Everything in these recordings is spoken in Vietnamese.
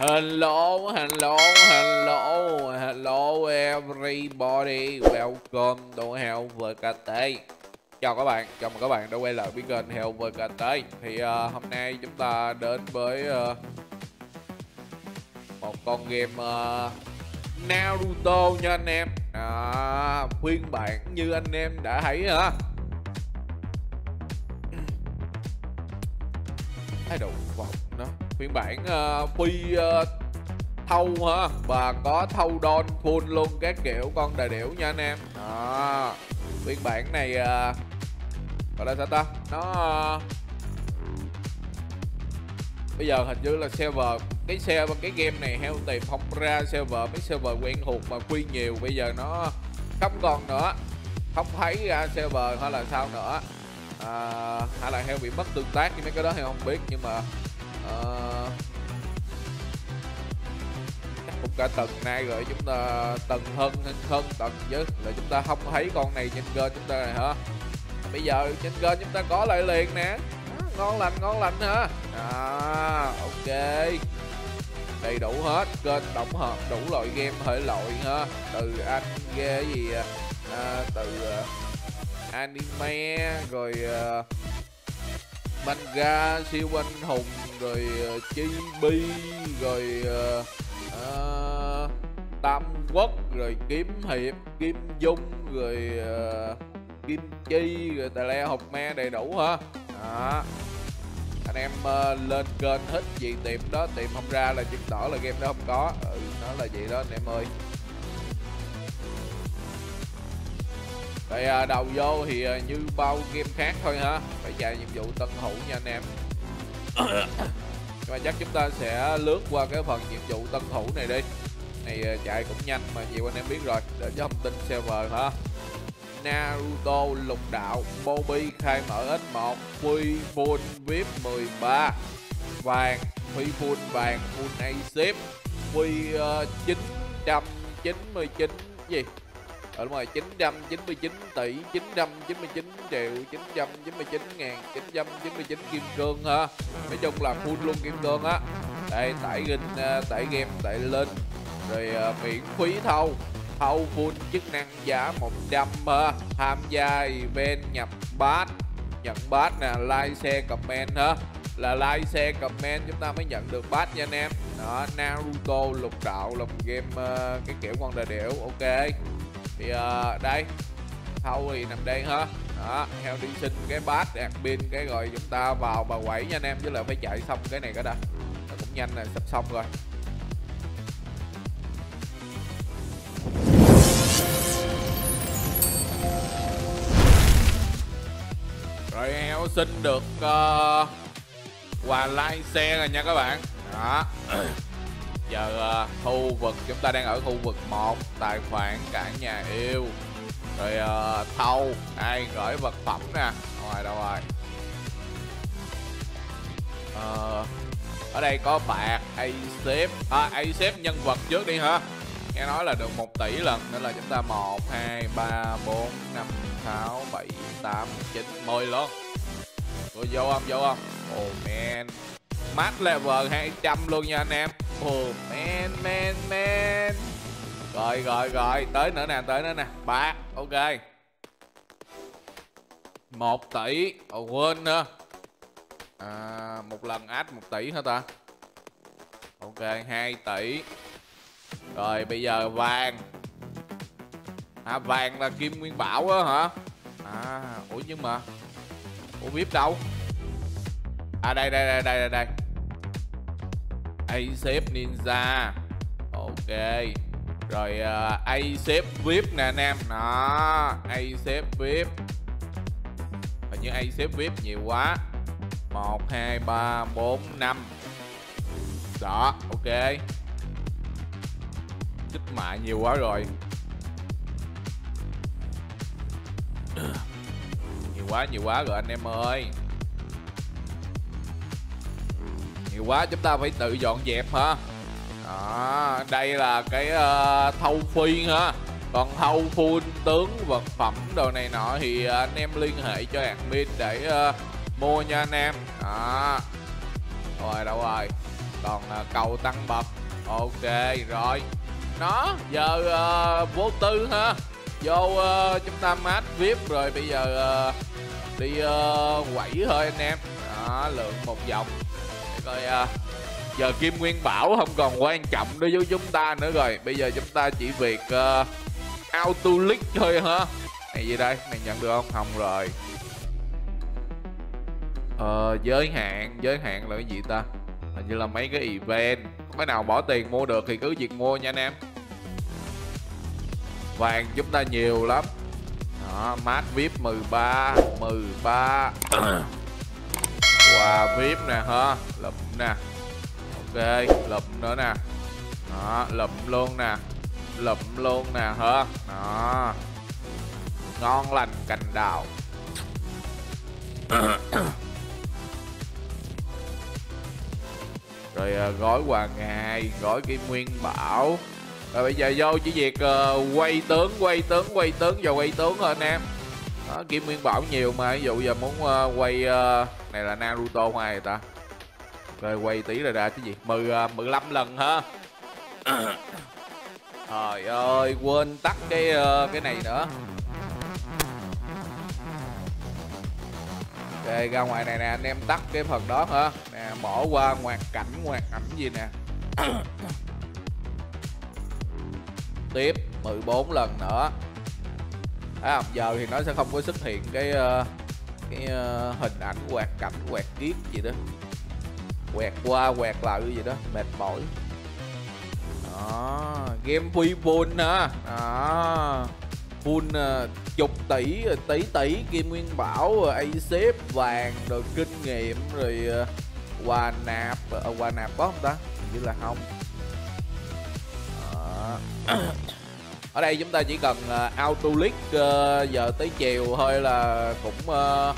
Hello, hello, hello, hello everybody, welcome to Hell VKT Chào các bạn, chào mừng các bạn đã quay lại với kênh Hell VKT Thì uh, hôm nay chúng ta đến với uh, một con game uh, Naruto nha anh em. À, Phiên bản như anh em đã thấy hả? Thái độ vọng Phiên bản ờ, uh, phi uh, ờ, thâu ha Và có thâu don full luôn các kiểu con đà điểu nha anh em. Đó. Phiên bản này uh, Gọi là sao ta? Nó uh, Bây giờ hình như là server cái server cái game này heo tìm không ra server mấy server quen thuộc mà quy nhiều bây giờ nó không còn nữa. Không thấy ra server hay là sao nữa. À, hay là heo bị mất tương tác với mấy cái đó heo không biết nhưng mà à, cũng cả tuần nay rồi chúng ta tuần hơn hơn tuần chứ là chúng ta không thấy con này trên kênh chúng ta này hả? Bây giờ trên kênh chúng ta có lại liền nè. À, ngon lành ngon lành hả? À ok. Đầy đủ hết kênh tổng hợp đủ loại game thể loại ha từ anh ghê gì à, à từ uh, anime rồi uh, manga siêu anh hùng rồi ờ, uh, chibi rồi uh, uh, tam quốc rồi kiếm hiệp kim dung rồi uh, kim chi rồi tà le học me đầy đủ ha đó. Anh em uh, lên kênh thích gì tìm đó tìm không ra là chứng tỏ là game đó không có. Ừ, nó là vậy đó anh em ơi. Rồi à, đầu vô thì à, như bao game khác thôi ha Phải chạy nhiệm vụ tân thủ nha anh em. Nhưng mà chắc chúng ta sẽ lướt qua cái phần nhiệm vụ tân thủ này đi. Này à, chạy cũng nhanh mà nhiều anh em biết rồi. Để cho thông tin server ha Naruto lục đạo Bobby khai mở X1 Free Full VIP 13 Vàng Free Full vàng Full A-Ship Free uh, 999 gì? Ờ đúng rồi 999 tỷ 999 triệu 999 ngàn 999 kim cương ha. Nói chung là full luôn kim cương á. Đây tải game à, tải game tải lên. Rồi uh, miễn phí thâu. Thâu full chức năng giá 100 ha. Tham gia event nhập bát. Nhận bát nè like share comment ha. Là like share comment chúng ta mới nhận được bát nha anh em. Đó Naruto lục đạo là một game uh, cái kiểu con đà điểu. Ok thì uh, đây thâu thì nằm đây ha. Đó heo đi xin cái bát admin cái rồi chúng ta vào bà quẩy nha anh em chứ là phải chạy xong cái này cả đã. Nó cũng nhanh là sắp xong rồi. Rồi heo xin được uh, quà like xe rồi nha các bạn. Đó. giờ uh, khu vực chúng ta đang ở khu vực 1 tài khoản cả nhà yêu. Rồi uh, thâu ai gửi vật phẩm nè? Ngoài đâu rồi? Uh, ở đây có bạc a xếp à, a xếp nhân vật trước đi hả? Nghe nói là được 1 tỷ lần nên là chúng ta 1 2 3 4 5 6 7 8 9 10 luôn Rồi vô không vô không? Oh man. Max level 200 luôn nha anh em. Oh man man man Rồi rồi rồi. Tới nữa nè tới nữa nè. Ba. Ok. 1 tỷ. Ồ oh, quên nữa. À, Một lần ách 1 tỷ hả ta? Ok 2 tỷ. Rồi bây giờ vàng. À vàng là kim nguyên bảo á hả? À ủa nhưng mà Ủa VIP đâu. À đây đây đây đây đây, đây. A-Sếp Ninja. Ok. Rồi ờ, uh, A-Sếp VIP nè anh em. Đó A-Sếp VIP Hình như A-Sếp VIP nhiều quá. 1, 2, 3, 4, 5 Đó ok. Kích mạ nhiều quá rồi. Nhiều quá nhiều quá rồi anh em ơi. Nhiều quá chúng ta phải tự dọn dẹp ha đó, à, đây là cái ờ, uh, thâu phi ha còn thâu full tướng vật phẩm đồ này nọ thì uh, anh em liên hệ cho admin để uh, mua nha anh em. Đó rồi đâu rồi? Còn uh, cầu tăng bậc. Ok rồi. Nó giờ uh, vô tư ha vô uh, chúng ta mát vip rồi bây giờ uh, đi uh, quẩy thôi anh em. Đó lượng một vòng rồi à, giờ kim nguyên bảo không còn quan trọng đối với chúng ta nữa rồi. Bây giờ chúng ta chỉ việc uh, auto leak thôi hả? Này gì đây? Này nhận được không? Không rồi. Ờ giới hạn giới hạn là cái gì ta? Hình như là mấy cái event. Có cái nào bỏ tiền mua được thì cứ việc mua nha anh em. Vàng chúng ta nhiều lắm. Đó mát vip 13 13 quà vip nè ha. Lụm nè. Ok lụm nữa nè. Đó lụm luôn nè. Lụm luôn nè ha. Đó. Ngon lành cành đào. Rồi uh, gói quà ngày gói kim nguyên bảo. Rồi bây giờ vô chỉ việc uh, quay tướng quay tướng quay tướng và quay tướng thôi anh em đó, kim nguyên bảo nhiều mà ví dụ giờ muốn uh, quay uh, này là naruto ngoài à ta. Rồi quay tí rồi ra cái gì? Mười ờ, uh, 15 lần ha trời ơi quên tắt cái uh, cái này nữa. Ok ra ngoài này nè anh em tắt cái phần đó hả? Nè bỏ qua ngoạt cảnh ngoạt ảnh gì nè. Tiếp 14 lần nữa à, giờ thì nó sẽ không có xuất hiện cái uh, cái uh, hình ảnh quạt cảnh quạt kiếp gì đó. Quẹt qua quẹt lại cái gì đó mệt mỏi. Đó game free full ha đó full uh, ờ, chục tỷ tỷ tỷ kim nguyên bảo a xếp vàng rồi kinh nghiệm rồi uh, quà nạp uh, quà nạp có không ta? Như là không. ở đây chúng ta chỉ cần uh, auto leak uh, ờ, giờ tới chiều thôi là cũng uh,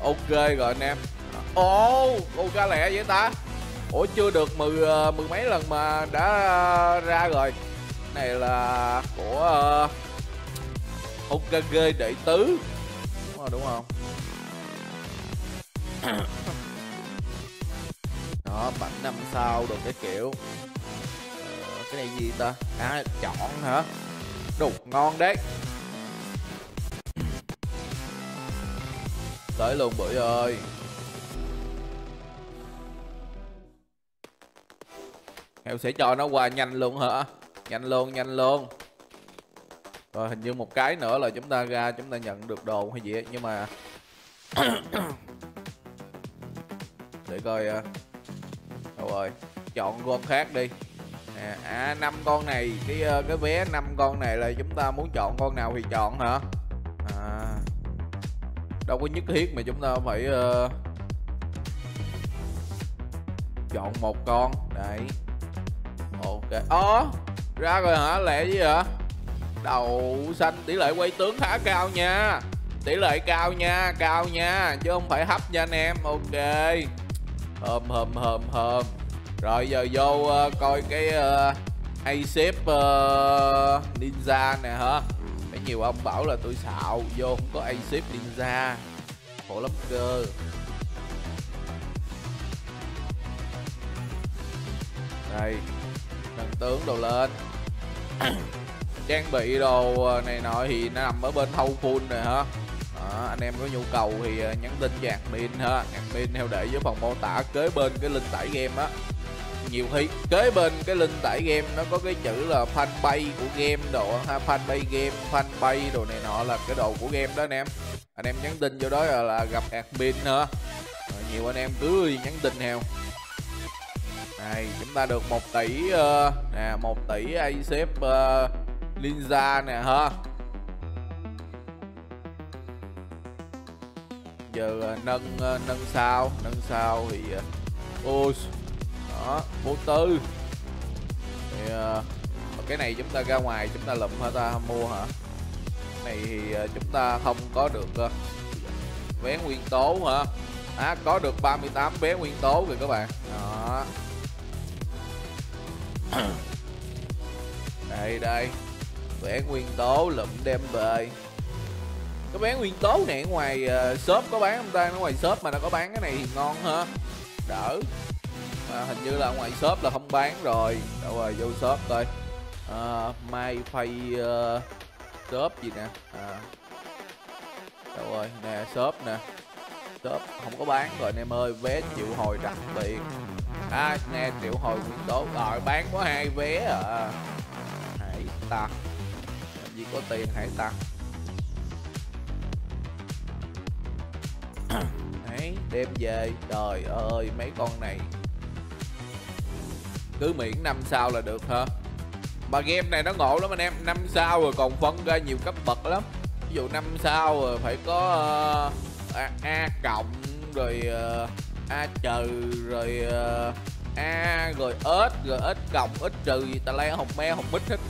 ok rồi anh em. Ồ oh, ô ca lẹ vậy ta? Ủa chưa được mười uh, mười mấy lần mà đã uh, ra rồi. Này là của uh, Okage đệ tứ. Đúng rồi đúng không đó bản năm sao được cái kiểu. Cái này gì ta? À chọn hả? Đủ, ngon đấy tới luôn bưởi ơi Heo sẽ cho nó qua nhanh luôn hả Nhanh luôn nhanh luôn Rồi, hình như một cái nữa là chúng ta ra, Chúng ta nhận được đồ hay gì ấy. Nhưng mà Để coi. Đâu rồi, Chọn con khác đi à, à năm con này cái ờ, cái vé năm con này là chúng ta muốn chọn con nào thì chọn hả? À đâu có nhất thiết mà chúng ta phải uh, chọn một con. Đấy. Ok. Ó oh, ra rồi hả? Lẹ gì hả đầu xanh tỷ lệ quay tướng khá cao nha. Tỷ lệ cao nha cao nha chứ không phải hấp nha anh em. Ok. Hòm hòm hòm hòm rồi giờ vô uh, coi cái uh, A-Ship uh, ninja nè hả? Mấy nhiều ông bảo là tôi xạo vô không có ai ship ninja. Khổ lắm cơ. Đây nâng tướng đồ lên. Trang bị đồ ờ, này nọ thì nó nằm ở bên thâu full rồi hả? À, anh em có nhu cầu thì ờ, nhắn tin cho admin ha. Admin theo để với phần mô tả kế bên cái link tải game á nhiều khi. Kế bên cái link tải game nó có cái chữ là fanpage của game đồ ha fanpage game fanpage đồ này nọ là cái đồ của game đó anh em. Anh em nhắn tin vô đó là, là gặp admin ha nhiều anh em cứ nhắn tin heo này chúng ta được 1 tỷ uh, nè 1 tỷ Acep uh, Ninja ờ, nè ha. Giờ uh, nâng uh, nâng sao nâng sao thì uh, ô đó vô tư. Thì uh, cái này chúng ta ra ngoài chúng ta lụm hả ta? Mua hả? Cái này thì uh, chúng ta không có được uh, vé nguyên tố hả? À có được 38 vé nguyên tố rồi các bạn. Đó. Đây đây. Vé nguyên tố lụm đem về. Cái vé nguyên tố này ở ngoài uh, shop có bán không ta? Nó ngoài shop mà nó có bán cái này thì ngon ha đỡ à, hình như là ngoài shop là không bán rồi. Đâu rồi vô shop coi. À, mai phay uh, shop gì nè? À. đâu rồi nè shop nè. Shop không có bán rồi anh em ơi vé triệu hồi đặc biệt. À nè triệu hồi nguyên tố. Rồi bán có hai vé à. Hãy tặng làm gì có tiền hãy tặng đấy đem về. Trời ơi mấy con này cứ miễn năm sao là được hả? Mà game này nó ngộ lắm anh em năm sao rồi còn phân ra nhiều cấp bậc lắm. Ví dụ năm sao rồi phải có uh, a, a cộng rồi uh, a trừ rồi uh, a rồi ớt rồi ít cộng ít trừ gì ta lấy hồng me hồng mít hết.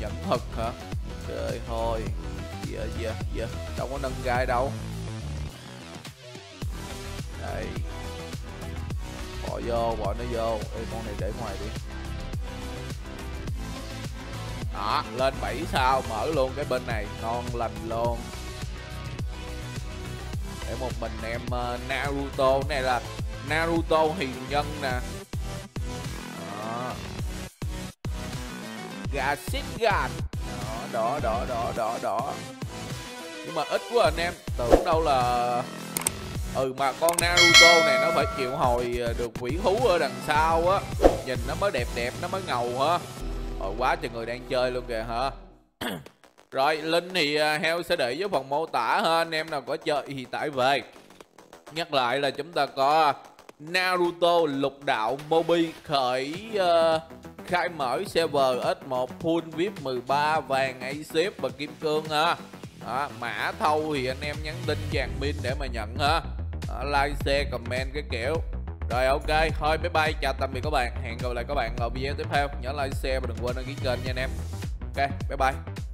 Nhẫn thật hả? Trời thôi. Giờ giờ giờ đâu có nâng gai đâu. Đây bỏ vô bỏ nó vô. Ê, con này để ngoài đi. Đó lên 7 sao mở luôn cái bên này. Ngon lành luôn. Để một mình em uh, Naruto. Này là Naruto hiền nhân nè. Đó. Gà xít gà đó đó đó đó đó. Nhưng mà ít quá anh em. Tưởng đâu là ừ mà con Naruto này nó phải chịu hồi ờ, được quỷ thú ở đằng sau á. Nhìn nó mới đẹp đẹp nó mới ngầu hả? Rồi quá trời người đang chơi luôn kìa hả? Rồi link thì ờ, heo sẽ để dưới phần mô tả ha. Anh em nào có chơi thì tải về. Nhắc lại là chúng ta có Naruto lục đạo Mobi khởi uh, khai mở server S1 full VIP 13 vàng ACF và kim cương ha. Đó, mã thâu thì anh em nhắn tin chàng pin để mà nhận ha like, share, comment cái kiểu. Rồi, ok, thôi, bye bye, chào tạm biệt các bạn. Hẹn gặp lại các bạn ở video tiếp theo. Nhớ like, share và đừng quên đăng ký kênh nha anh em. Ok, bye bye.